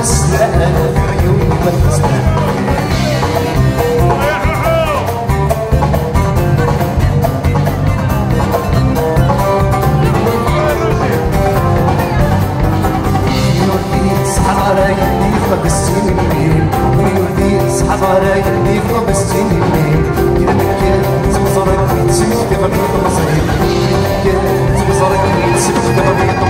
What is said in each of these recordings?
واسلق أنا في عيونك وبستني منين من يريد يسحب علي يديك وبستني منين كده بكيت وصارت تسيب كده بيت مصري كده وصارت تسيب كده بيت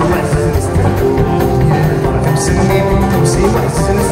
Come see my, come see my, come see my,